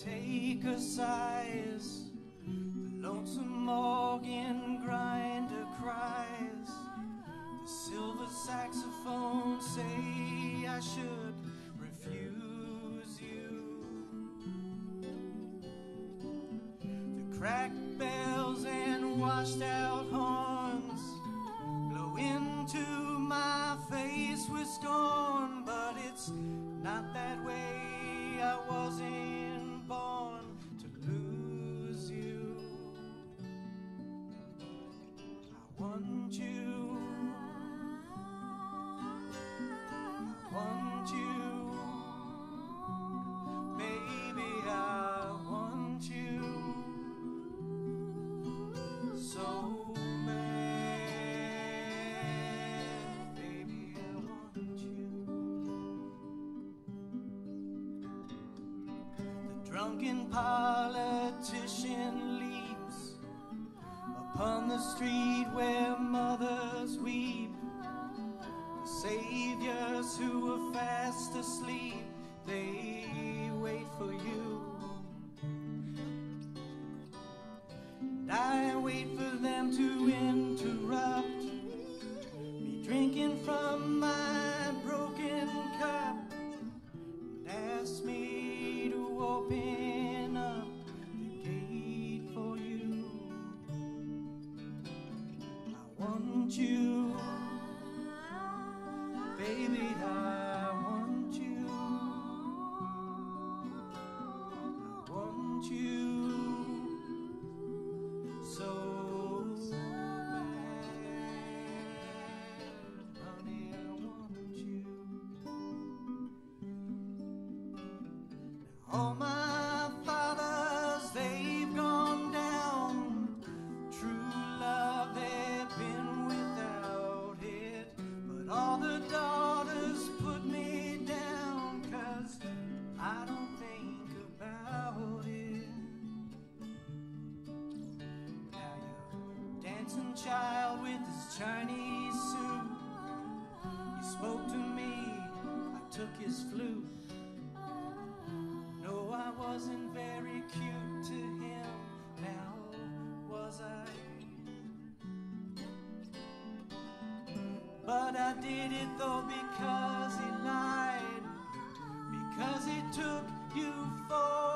maker sighs, the lonesome organ grinder cries, the silver saxophone say I should refuse you. The cracked bells and washed out horns blow into my face with scorn, but it's not that way. I wasn't drunken politician leaps upon the street where mothers weep. The saviors who were fast asleep, they wait for you. Open up the gate for you. I want you, baby, I want you. I want you All my fathers, they've gone down. True love, they've been without it. But all the daughters put me down, cause I don't think about it. Now you're dancing child with his Chinese suit. He spoke to me, I took his flute. Wasn't very cute to him, now was I? But I did it though because he lied, because he took you for